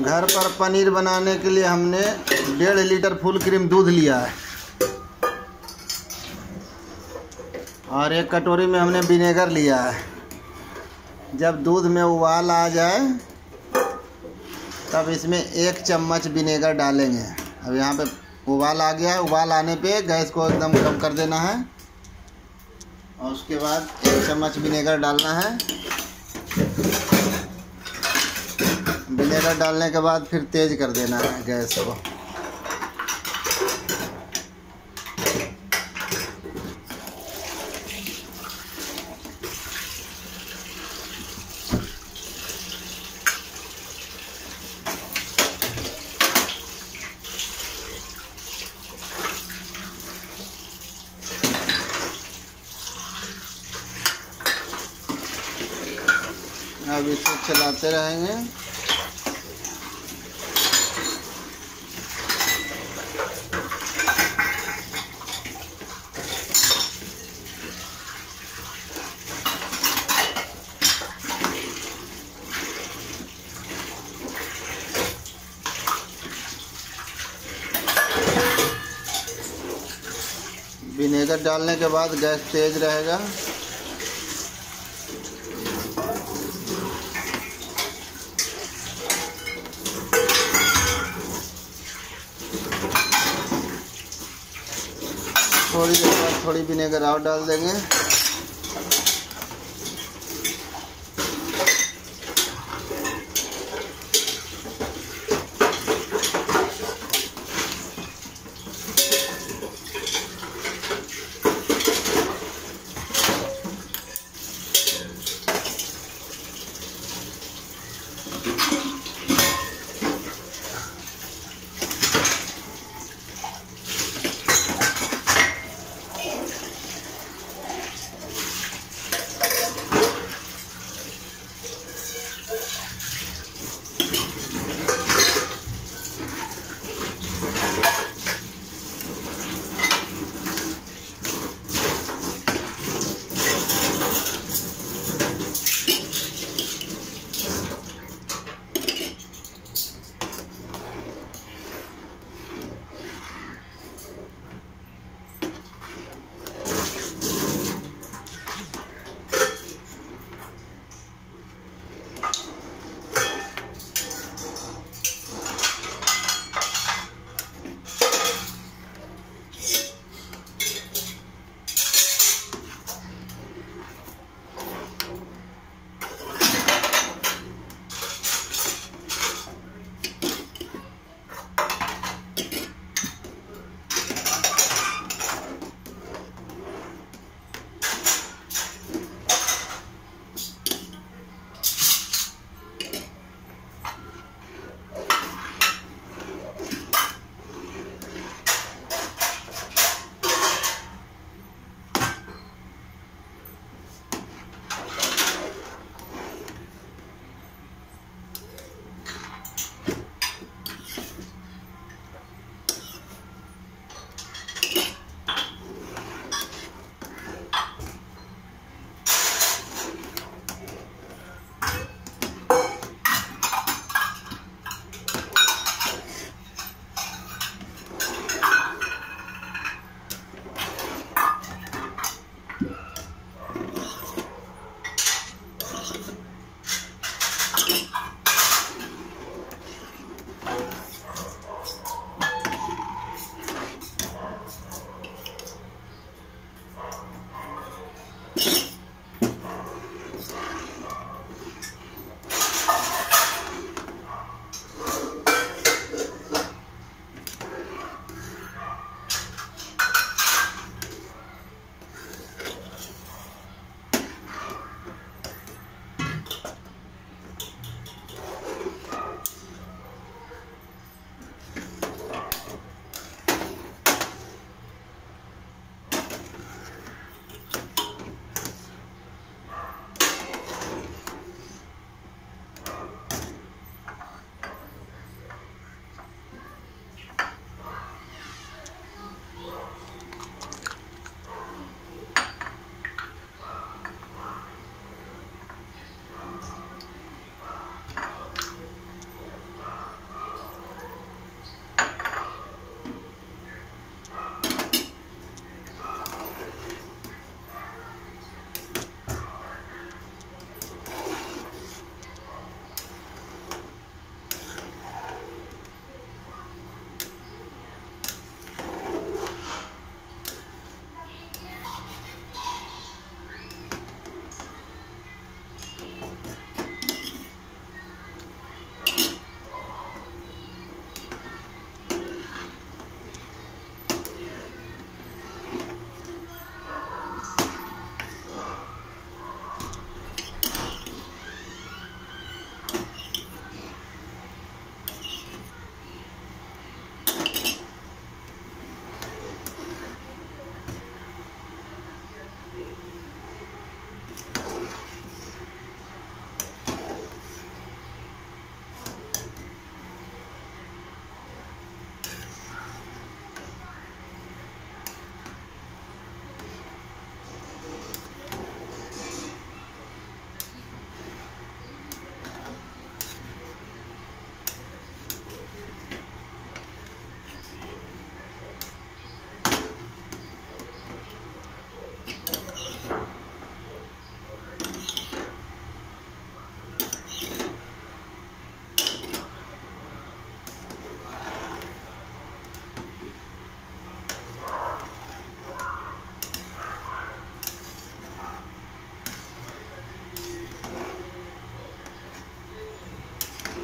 घर पर पनीर बनाने के लिए हमने डेढ़ लीटर फुल क्रीम दूध लिया है। और एक कटोरी में हमने विनेगर लिया है। जब दूध में उबाल आ जाए, तब इसमें एक चम्मच विनेगर डालेंगे। अब यहाँ पे उबाल आ गया है। उबाल आने पे गैस को एकदम कम कर देना है। और उसके बाद एक चम्मच विनेगर डालना है। विनेगर डालने के बाद फिर तेज़ कर देना है गैस को। अब इसे चलाते रहेंगे। विनेगर डालने के बाद गैस तेज रहेगा। थोड़ी देर बाद थोड़ी विनेगर और डाल देंगे।